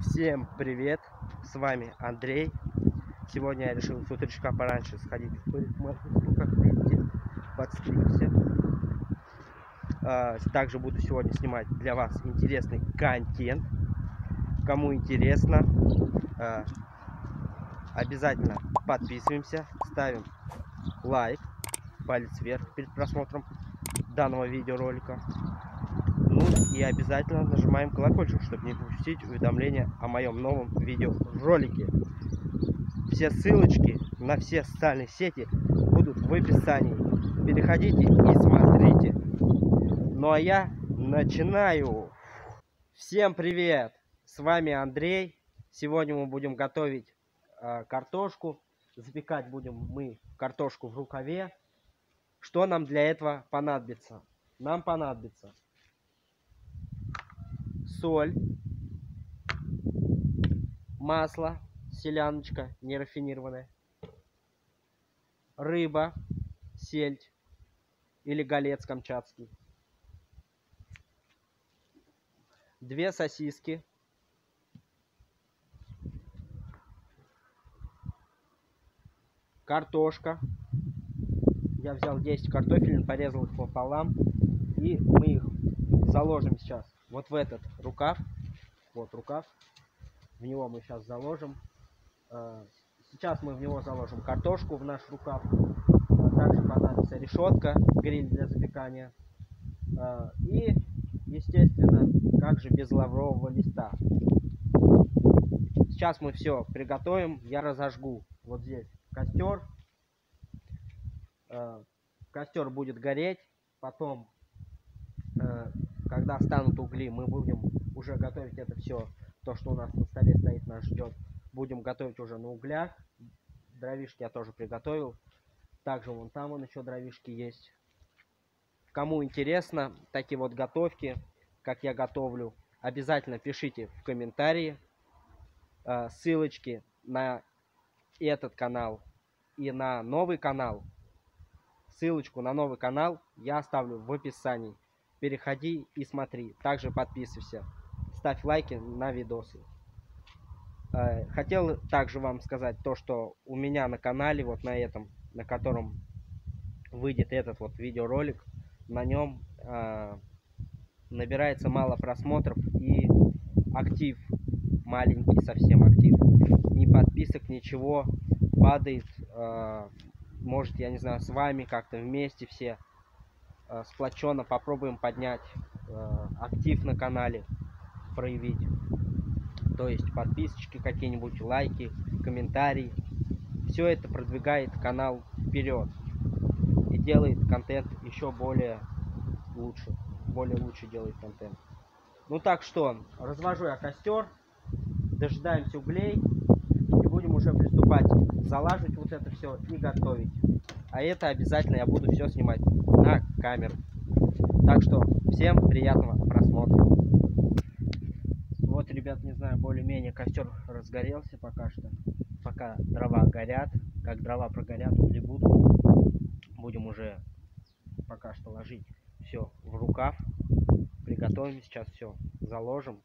Всем привет! С вами Андрей. Сегодня я решил с утречка пораньше сходить в парикмахерскую, как видите, подстригся. А, Также буду сегодня снимать для вас интересный контент. Кому интересно, а, обязательно подписываемся, ставим лайк, палец вверх перед просмотром данного видеоролика. И обязательно нажимаем колокольчик, чтобы не пропустить уведомления о моем новом видеоролике. Все ссылочки на все социальные сети будут в описании. Переходите и смотрите. Ну а я начинаю. Всем привет! С вами Андрей. Сегодня мы будем готовить э, картошку. Запекать будем мы картошку в рукаве. Что нам для этого понадобится? Нам понадобится соль, масло, селяночка нерафинированная, рыба, сельдь или голец камчатский, две сосиски, картошка. Я взял 10 картофелин, порезал их пополам, и мы их заложим сейчас вот в этот рукав. Вот рукав. В него мы сейчас заложим. Э, сейчас мы в него заложим картошку в наш рукав. Э, также понадобится решетка, гриль для запекания. Э, и, естественно, как же без лаврового листа. Сейчас мы все приготовим. Я разожгу вот здесь костер. Костер будет гореть. Потом когда станут угли, мы будем уже готовить это все, то, что у нас на столе стоит, нас ждет. Будем готовить уже на углях. Дровишки я тоже приготовил. Также вон там вон еще дровишки есть. Кому интересно такие вот готовки, как я готовлю, обязательно пишите в комментарии. Э, ссылочки на этот канал и на новый канал. Ссылочку на новый канал я оставлю в описании переходи и смотри. Также подписывайся, ставь лайки на видосы. Э, хотел также вам сказать то, что у меня на канале, вот на этом, на котором выйдет этот вот видеоролик, на нем э, набирается мало просмотров и актив маленький совсем актив. Ни подписок, ничего. Падает, э, может, я не знаю, с вами как-то вместе все сплоченно попробуем поднять э, актив на канале, проявить. То есть подписочки какие-нибудь, лайки, комментарии. Все это продвигает канал вперед и делает контент еще более лучше. Более лучше делает контент. Ну так что, развожу я костер, дожидаемся углей и будем уже приступать залаживать вот это все и готовить. А это обязательно я буду все снимать на камеру. Так что всем приятного просмотра. Вот, ребят, не знаю, более-менее костер разгорелся пока что. Пока дрова горят. Как дрова прогорят, угли будут. Будем уже пока что ложить все в рукав. Приготовим сейчас все, заложим.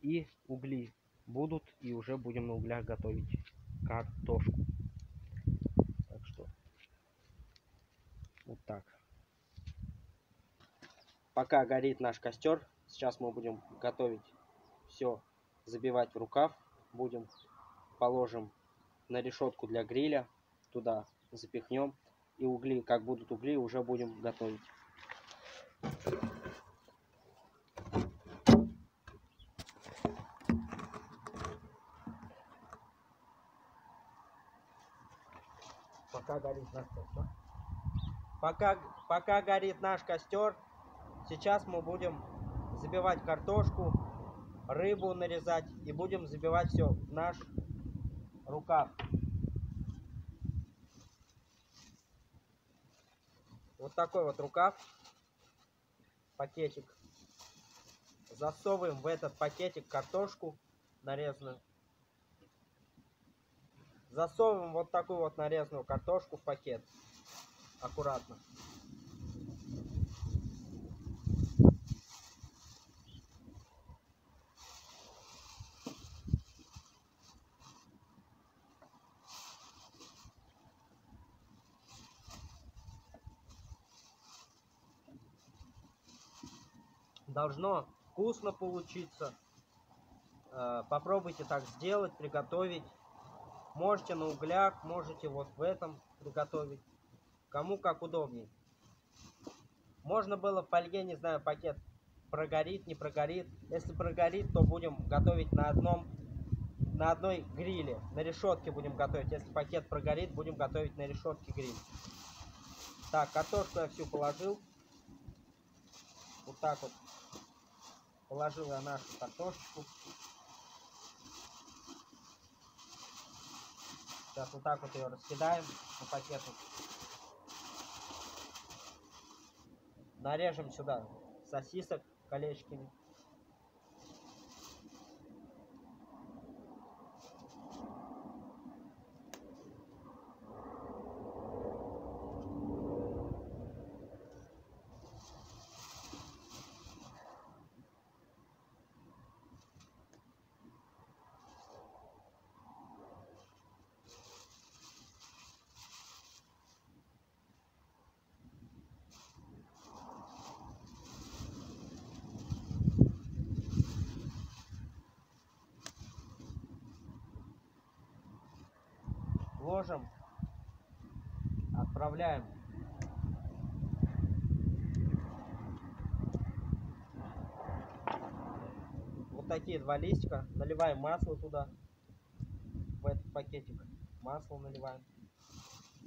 И угли будут, и уже будем на углях готовить картошку. Так что вот так. Пока горит наш костер, сейчас мы будем готовить все, забивать в рукав. Будем, положим на решетку для гриля, туда запихнем. И угли, как будут угли, уже будем готовить. Пока горит наш костер. Пока, пока горит наш костер, сейчас мы будем забивать картошку, рыбу нарезать и будем забивать все в наш рукав. Вот такой вот рукав, пакетик. Засовываем в этот пакетик картошку нарезанную. Засовываем вот такую вот нарезанную картошку в пакет аккуратно. Должно вкусно получиться. Э, попробуйте так сделать, приготовить. Можете на углях, можете вот в этом приготовить. Кому как удобнее. Можно было в фольге, не знаю, пакет прогорит, не прогорит. Если прогорит, то будем готовить на одном на одной гриле. На решетке будем готовить. Если пакет прогорит, будем готовить на решетке гриль. Так, картошку я всю положил. Вот так вот положил я нашу картошечку. Сейчас вот так вот ее раскидаем по пакету. Нарежем сюда сосисок колечками. Ложим, отправляем. Вот такие два листика, наливаем масло туда, в этот пакетик, масло наливаем,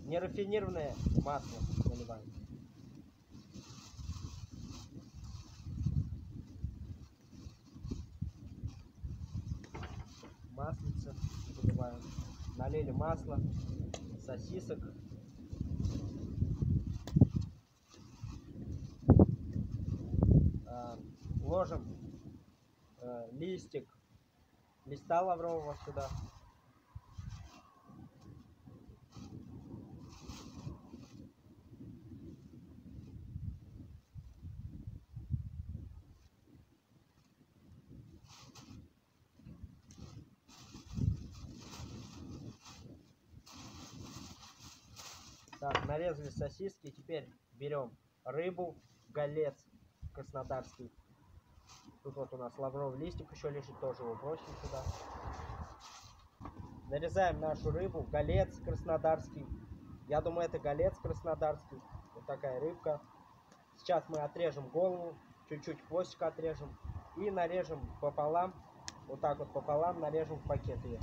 нерафинированное масло наливаем. Маслица заливаем налили масло, сосисок. А, ложим э, листик листа лаврового сюда. Так, нарезали сосиски. Теперь берем рыбу, голец краснодарский. Тут вот у нас лавровый листик еще лежит, тоже его бросим сюда. Нарезаем нашу рыбу, голец краснодарский. Я думаю, это голец краснодарский. Вот такая рыбка. Сейчас мы отрежем голову, чуть-чуть хвостик отрежем и нарежем пополам. Вот так вот пополам нарежем в пакет ее.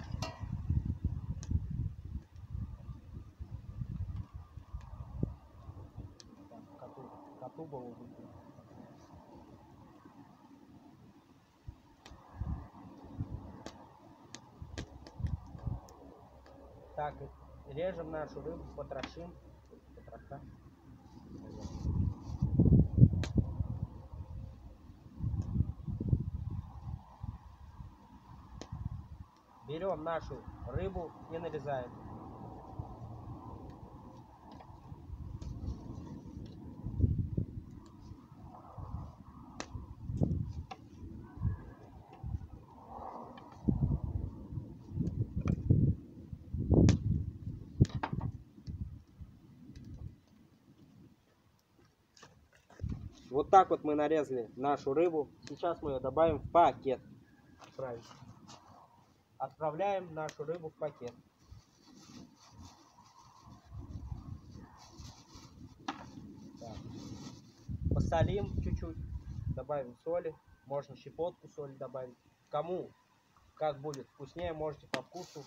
Режем нашу рыбу, потрошим. Потроша. Берем нашу рыбу и нарезаем. Вот так вот мы нарезали нашу рыбу. Сейчас мы ее добавим в пакет. Правильно. Отправляем нашу рыбу в пакет. Так. Посолим чуть-чуть. Добавим соли. Можно щепотку соли добавить. Кому как будет вкуснее, можете по вкусу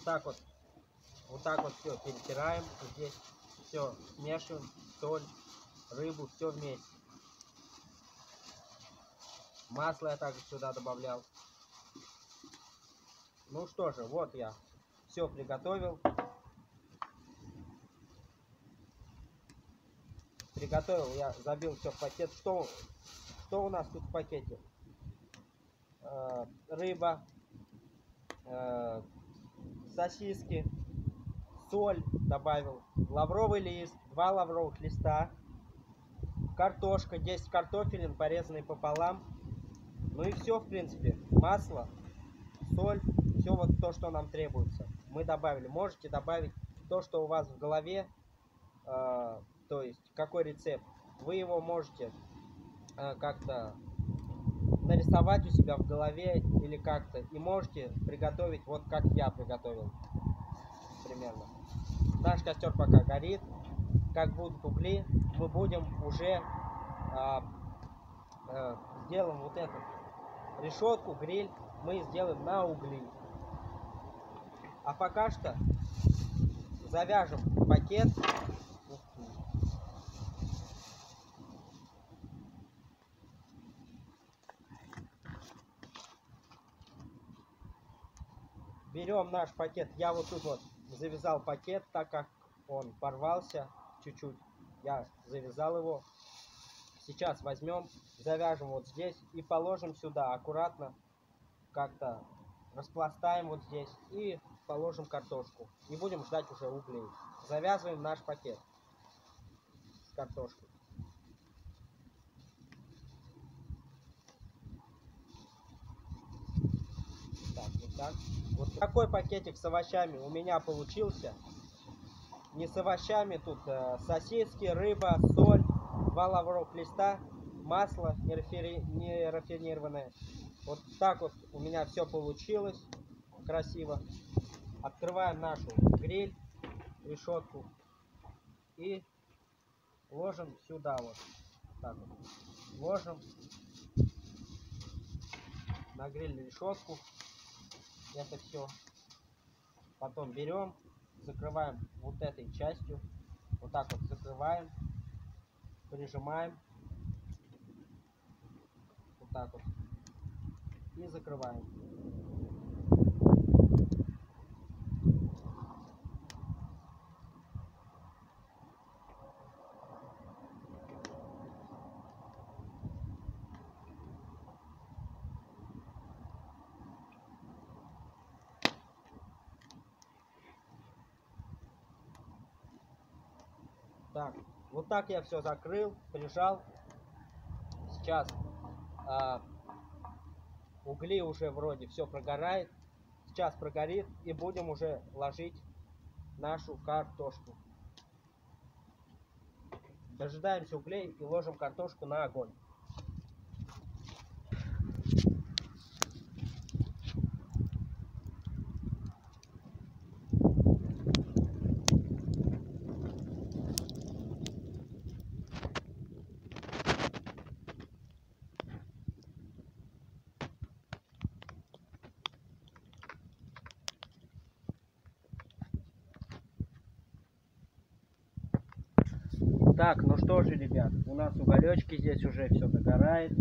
вот так вот, вот так вот все перетираем. Здесь все смешиваем, соль, рыбу, все вместе. Масло я также сюда добавлял. Ну что же, вот я все приготовил. Приготовил, я забил все в пакет. Что, что у нас тут в пакете? Э, рыба, э, сосиски, соль добавил, лавровый лист, два лавровых листа, картошка, 10 картофелин, порезанный пополам, Ну и все, в принципе. Масло, соль, все вот то, что нам требуется. Мы добавили. Можете добавить то, что у вас в голове, э, то есть какой рецепт. Вы его можете э, как-то нарисовать у себя в голове или как-то. И можете приготовить вот как я приготовил. Примерно. Наш костер пока горит. Как будут угли, мы будем уже а, а, сделаем вот эту решетку, гриль мы сделаем на угли. А пока что завяжем пакет. Берем наш пакет. Я вот тут вот завязал пакет, так как он порвался чуть-чуть. Я завязал его. Сейчас возьмем, завяжем вот здесь и положим сюда аккуратно. Как-то распластаем вот здесь и положим картошку. И будем ждать уже углей. Завязываем наш пакет с картошкой. Так, вот так. Такой пакетик с овощами у меня получился. Не с овощами, тут э, сосиски, рыба, соль, два лавровых листа, масло не, рафери... не рафинированное. Вот так вот у меня все получилось красиво. Открываем нашу гриль, решетку и ложим сюда вот. Так вот. Ложим на гриль решетку это все. Потом берем, закрываем вот этой частью. Вот так вот закрываем. Прижимаем. Вот так вот. И закрываем. Так, вот так я все закрыл, прижал. Сейчас а, угли уже вроде все прогорает. Сейчас прогорит и будем уже ложить нашу картошку. Дожидаемся углей и ложим картошку на огонь. Так, ну что же, ребят, у нас уголечки здесь уже все догорает.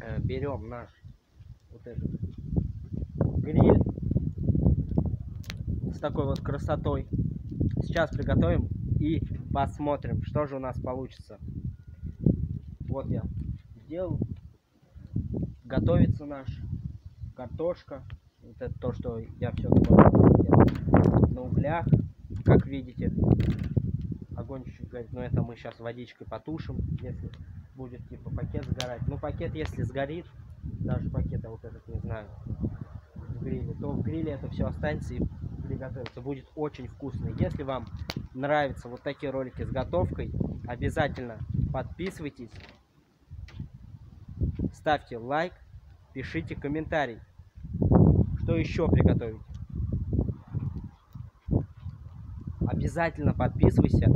Э, берем наш вот этот гриль с такой вот красотой. Сейчас приготовим и посмотрим, что же у нас получится. Вот я сделал. Готовится наш картошка. Вот это то, что я все на углях, как видите горит, но это мы сейчас водичкой потушим, если будет типа пакет сгорать. Ну пакет если сгорит, даже пакет, я вот этот не знаю, в гриле, то в гриле это все останется и приготовится. Будет очень вкусно. Если вам нравятся вот такие ролики с готовкой, обязательно подписывайтесь, ставьте лайк, пишите комментарий, что еще приготовить. Обязательно подписывайся,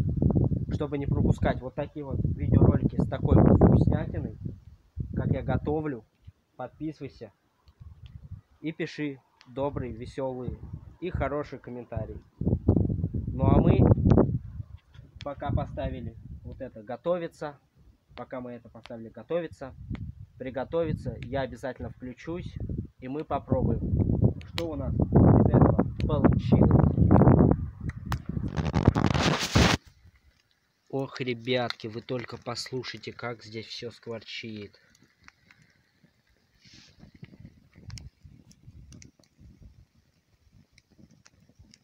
чтобы не пропускать вот такие вот видеоролики с такой вот вкуснятиной, как я готовлю. Подписывайся и пиши добрые, веселые и хорошие комментарии. Ну а мы пока поставили вот это готовиться, пока мы это поставили готовиться, приготовиться, я обязательно включусь и мы попробуем, что у нас из этого получилось. Ох, ребятки, вы только послушайте, как здесь все скворчит.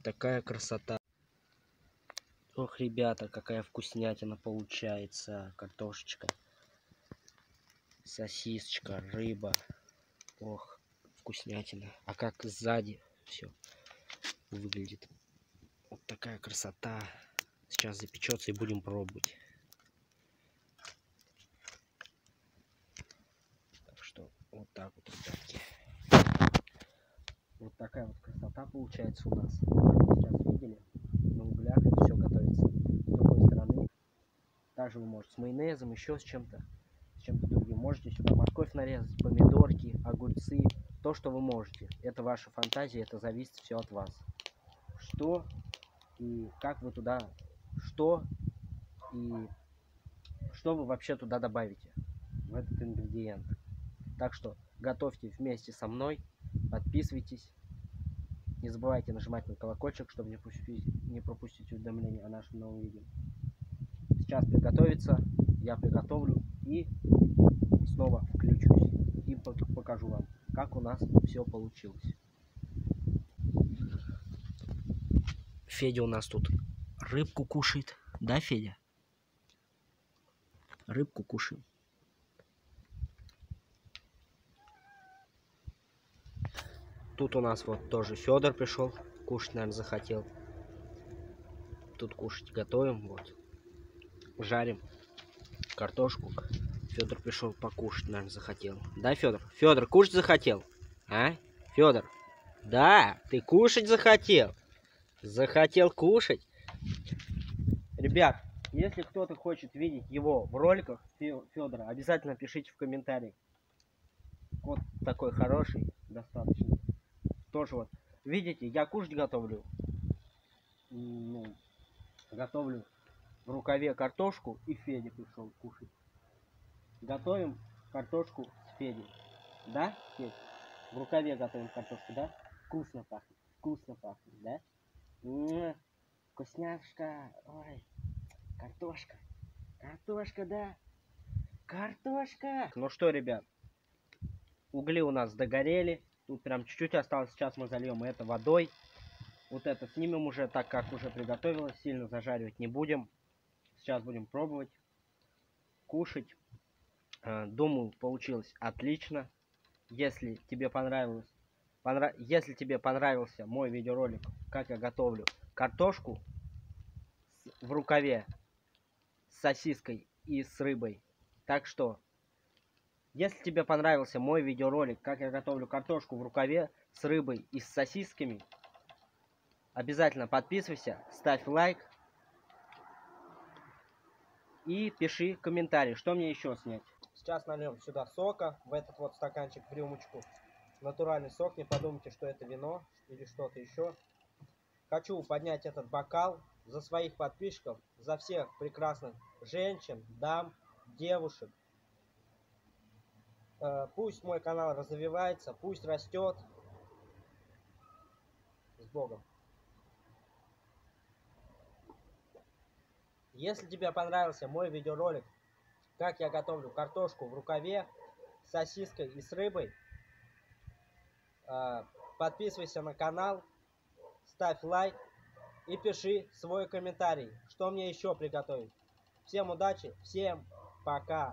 Такая красота. Ох, ребята, какая вкуснятина получается, картошечка. сосисочка, рыба. Ох, вкуснятина. А как сзади все выглядит. Вот такая красота. Сейчас запечется и будем пробовать. Так что вот так вот, ребятки. Вот такая вот красота получается у нас. Сейчас видели, на углях все готовится. С другой стороны, также вы можете с майонезом, еще с чем-то, с чем-то другим. Можете сюда морковь нарезать, помидорки, огурцы, то, что вы можете. Это ваша фантазия, это зависит все от вас. Что и как вы туда, что и что вы вообще туда добавите в этот ингредиент. Так что готовьте вместе со мной, подписывайтесь. Не забывайте нажимать на колокольчик, чтобы не пропустить, не пропустить уведомления о нашем новом видео. Сейчас приготовится, я приготовлю и снова включусь и покажу вам, как у нас все получилось. Федя у нас тут рыбку кушает. Да, Федя? Рыбку кушаем. Тут у нас вот тоже Федор пришел. Кушать, наверное, захотел. Тут кушать готовим. Вот. Жарим картошку. Федор пришел покушать, наверное, захотел. Да, Федор? Федор, кушать захотел? А? Федор? Да, ты кушать захотел? Захотел кушать? Ребят, если кто-то хочет видеть его в роликах Федора, обязательно пишите в комментариях. Вот такой хороший, достаточно тоже вот, видите, я кушать готовлю. Ну, готовлю в рукаве картошку, и Федя пришел кушать. Готовим картошку с Федей. Да, Федь? В рукаве готовим картошку, да? Вкусно пахнет, вкусно пахнет, да? Вкусняшка, ой, картошка, картошка, да? Картошка! Ну что, ребят, угли у нас догорели. Тут прям чуть-чуть осталось. Сейчас мы зальем это водой. Вот это снимем уже, так как уже приготовилось. Сильно зажаривать не будем. Сейчас будем пробовать. Кушать. Э, думаю, получилось отлично. Если тебе понравилось, понрав... если тебе понравился мой видеоролик, как я готовлю картошку в рукаве с сосиской и с рыбой. Так что если тебе понравился мой видеоролик, как я готовлю картошку в рукаве с рыбой и с сосисками, обязательно подписывайся, ставь лайк и пиши комментарий, что мне еще снять. Сейчас нальем сюда сока, в этот вот стаканчик, в рюмочку. Натуральный сок, не подумайте, что это вино или что-то еще. Хочу поднять этот бокал за своих подписчиков, за всех прекрасных женщин, дам, девушек, Э, пусть мой канал развивается, пусть растет. С Богом. Если тебе понравился мой видеоролик, как я готовлю картошку в рукаве, сосиской и с рыбой, э, подписывайся на канал, ставь лайк и пиши свой комментарий, что мне еще приготовить. Всем удачи, всем пока!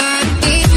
I